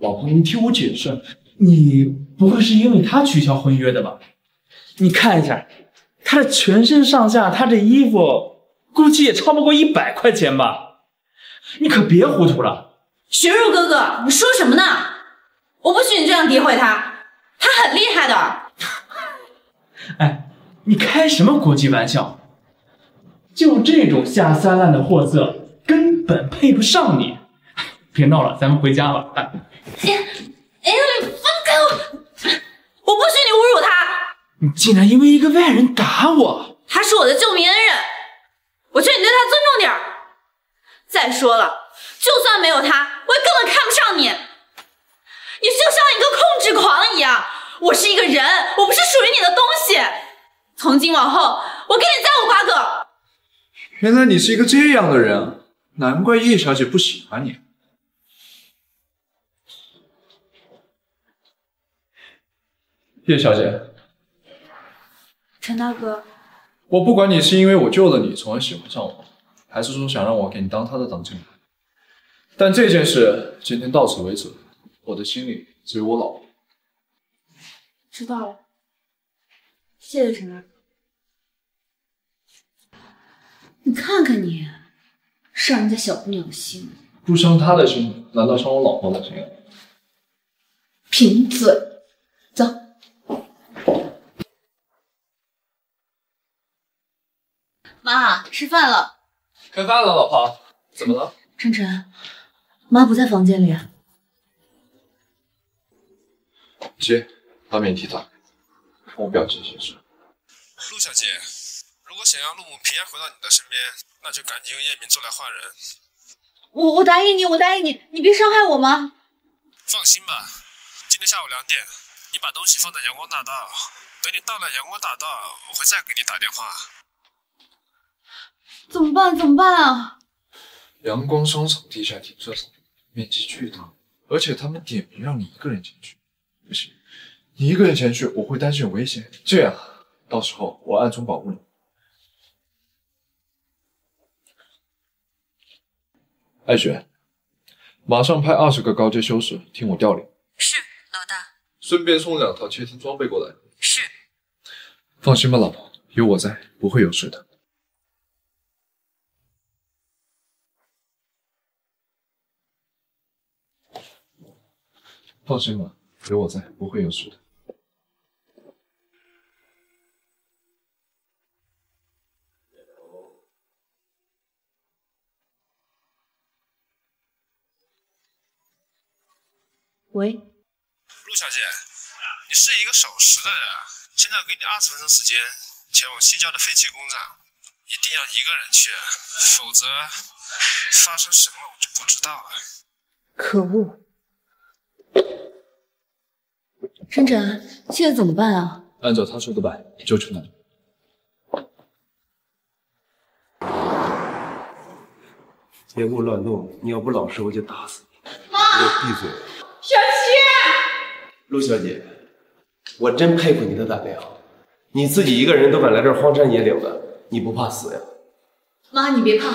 老婆，你听我解释，你不会是因为他取消婚约的吧？你看一下，他的全身上下，他这衣服估计也超不过一百块钱吧？你可别糊涂了。玄入哥哥，你说什么呢？我不许你这样诋毁他，他很厉害的。哎，你开什么国际玩笑？就这种下三滥的货色，根本配不上你。别闹了，咱们回家吧。哎，哎呀，你放开我！我不许你侮辱他！你竟然因为一个外人打我！他是我的救命恩人，我劝你对他尊重点再说了，就算没有他，我也根本看不上你。你就像一个控制狂一样。我是一个人，我不是属于你的东西。从今往后，我跟你再无瓜葛。原来你是一个这样的人，难怪叶小姐不喜欢你。叶小姐，陈大哥，我不管你是因为我救了你，从而喜欢上我，还是说想让我给你当他的挡箭牌，但这件事今天到此为止。我的心里只有我老婆。知道了，谢谢陈大哥。你看看你，伤人家小姑娘的心，不伤她的心，难道伤我老婆的心？贫嘴，走。妈，吃饭了。开饭了，老婆。怎么了？晨晨，妈不在房间里。接，把免提打开，帮我表姐些事。陆小姐，如果想要陆母平安回到你的身边，那就赶紧用夜明做来换人。我我答应你，我答应你，你别伤害我吗？放心吧，今天下午两点，你把东西放在阳光大道，等你到了阳光大道，我会再给你打电话。怎么办？怎么办啊？阳光商场地下停车场面积巨大，而且他们点名让你一个人进去。不行，你一个人前去，我会担心有危险。这样，到时候我暗中保护你。艾雪，马上派二十个高阶修士听我调令。是，老大。顺便送两套窃听装备过来。是。放心吧，老婆，有我在，不会有事的。放心吧。有我在，不会有事的。喂，陆小姐，你是一个守时的人，现在给你二十分钟时间前往西郊的废弃工厂，一定要一个人去，否则发生什么我就不知道了。可恶！晨晨，现在怎么办啊？按照他说的办，就去那里。别给我乱动，你要不老实，我就打死你！妈，给我闭嘴！小七，陆小姐，我真佩服你的胆量，你自己一个人都敢来这荒山野岭的，你不怕死呀？妈，你别怕，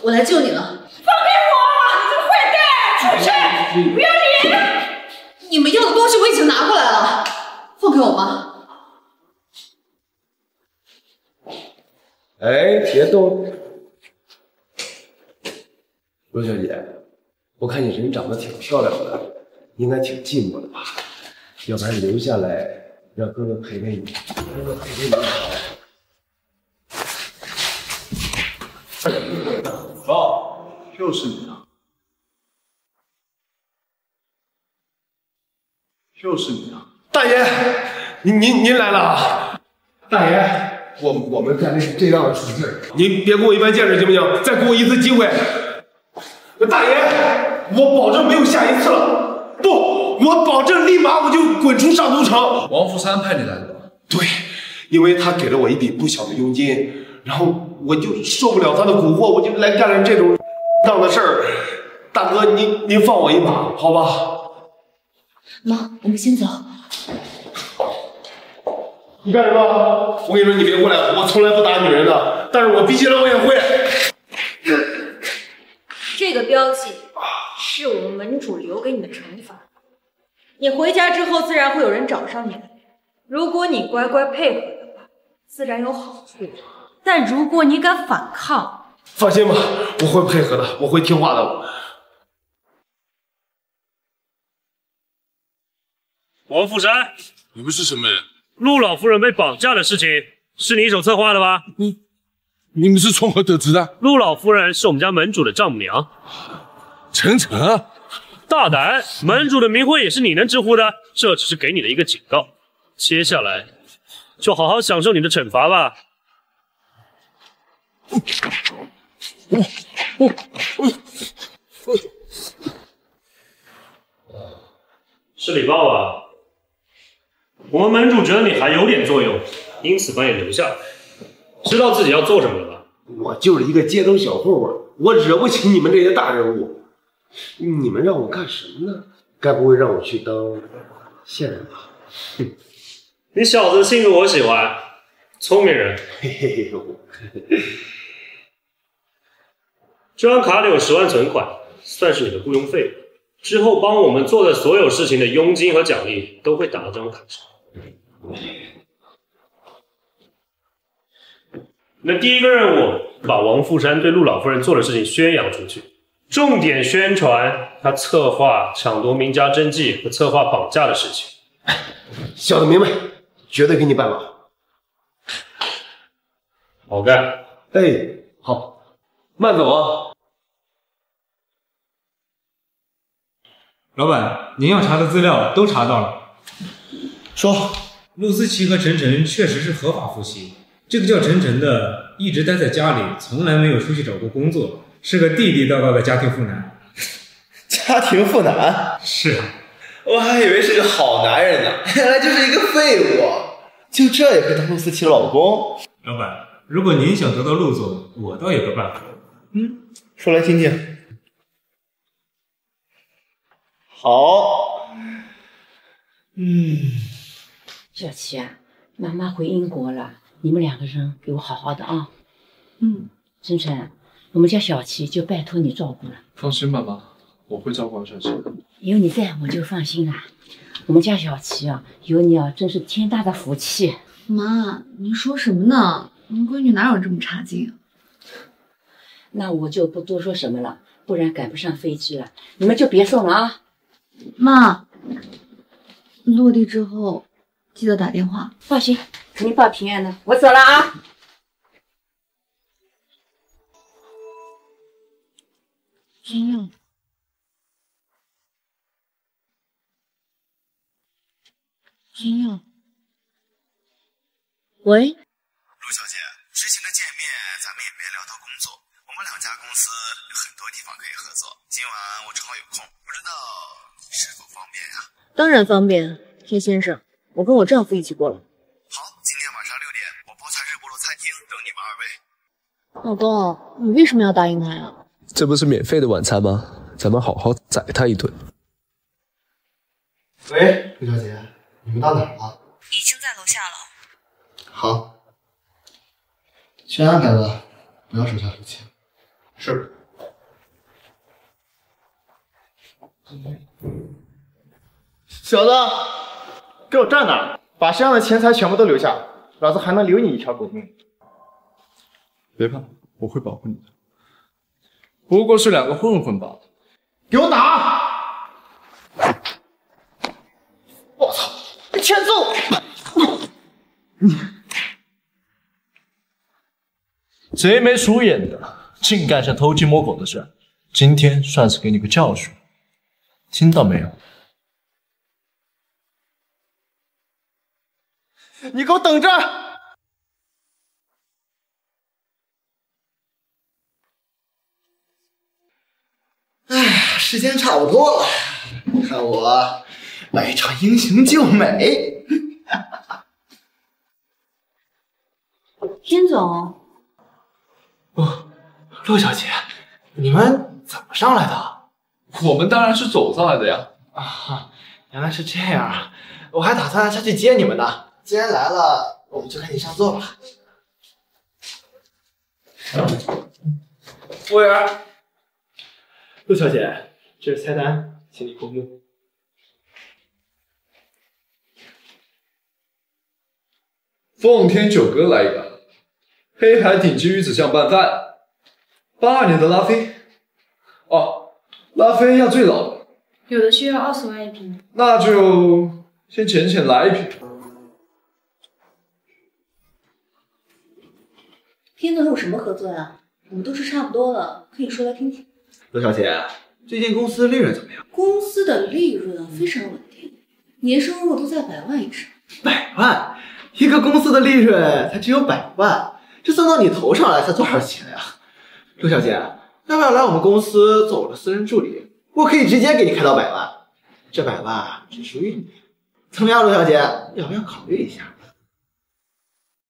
我来救你了。放开我！你这个坏蛋，畜生，不要脸！你们要的东西我已经拿过来了，放开我吧！哎，别动！罗小姐，我看你人长得挺漂亮的，应该挺寂寞的吧？要不然留下来，让哥哥陪陪你，哥哥陪陪你好。哦，就是你啊！就是你啊，大爷，您您您来了啊！大爷，我我们干的是这样的处置，您别给我一般见识行不行？再给我一次机会。大爷，我保证没有下一次了。不，我保证立马我就滚出上都城。王福三派你来的吧？对，因为他给了我一笔不小的佣金，然后我就受不了他的蛊惑，我就来干了这种当的事儿。大哥，您您放我一马，好吧？妈，我们先走。你干什么？我跟你说，你别过来！我从来不打女人的，但是我逼急了我也会。这个标记是我们门主留给你的惩罚，你回家之后自然会有人找上你的。如果你乖乖配合的话，自然有好处。但如果你敢反抗，放心吧，我会配合的，我会听话的。王富山，你们是什么人？陆老夫人被绑架的事情是你一手策划的吧？你你们是从何得知的？陆老夫人是我们家门主的丈母娘。陈晨啊，大胆！门主的名讳也是你能直呼的，这只是给你的一个警告。接下来就好好享受你的惩罚吧。是礼包啊！我们门主觉得你还有点作用，因此把你留下来。知道自己要做什么了吧？我就是一个街头小混，我惹不起你们这些大人物。你们让我干什么呢？该不会让我去当线人吧？哼，你小子性格我喜欢，聪明人。嘿嘿嘿，这张卡里有十万存款，算是你的雇佣费。之后帮我们做的所有事情的佣金和奖励都会打到这张卡上。那第一个任务，把王富山对陆老夫人做的事情宣扬出去，重点宣传他策划抢夺名家真迹和策划绑架的事情。小的明白，绝对给你办好。好干。哎，好，慢走啊。老板，您要查的资料都查到了。说，陆思琪和晨晨确实是合法夫妻。这个叫晨晨的一直待在家里，从来没有出去找过工作，是个地地道道的家庭妇男。家庭妇男？是啊，我还以为是个好男人呢，原来就是一个废物。就这也配当陆思琪老公？老板，如果您想得到陆总，我倒有个办法。嗯，说来听听。好，嗯，小琪啊，妈妈回英国了，你们两个人给我好好的啊。嗯，晨晨，我们家小琪就拜托你照顾了。放心吧，妈，我会照顾好小琪的。有你在，我就放心了。我们家小琪啊，有你啊，真是天大的福气。妈，您说什么呢？您闺女哪有这么差劲啊？那我就不多说什么了，不然赶不上飞机了。你们就别送了啊。妈，落地之后记得打电话。放心，肯定报平安的。我走了啊。君亮，君亮，喂，陆小姐，之前的见面咱们也没聊到工作，我们两家公司有很多地方可以合作。今晚我正好有空，不知道是否方便呀？当然方便，叶先生，我跟我丈夫一起过来。好，今天晚上六点，我包在日不落餐厅等你们二位。老公，你为什么要答应他呀？这不是免费的晚餐吗？咱们好好宰他一顿。喂，陆小姐，你们到哪儿了？已经在楼下了。好，先安排了，不要手下留情。是。小子，给我站那，把身上的钱财全部都留下，老子还能留你一条狗命。别怕，我会保护你的。不过是两个混混罢了。给我打！我操！你欠揍！贼眉鼠眼的，竟干下偷鸡摸狗的事，今天算是给你个教训，听到没有？你给我等着！哎，时间差不多了，看我来一场英雄救美！金总，哦，陆小姐，你们怎么上来的？我们当然是走上来的呀！啊，原来是这样啊！我还打算下去接你们呢。既然来了我们就赶紧上座吧。服务员。陆小姐这是菜单请你过目奉天九哥来一个。黑海顶级鱼子酱拌饭。八二年的拉菲。哦拉菲要最老的。有的需要二十万一瓶。那就先浅浅来一瓶听总有什么合作呀？我们都是差不多了，可以说来听听。陆小姐，最近公司利润怎么样？公司的利润非常稳定，年收入都在百万以上。百万？一个公司的利润才只有百万，这算到你头上来才多少钱呀？陆小姐，要不要来我们公司做我的私人助理？我可以直接给你开到百万，这百万只属于你。怎么样，陆小姐，要不要考虑一下？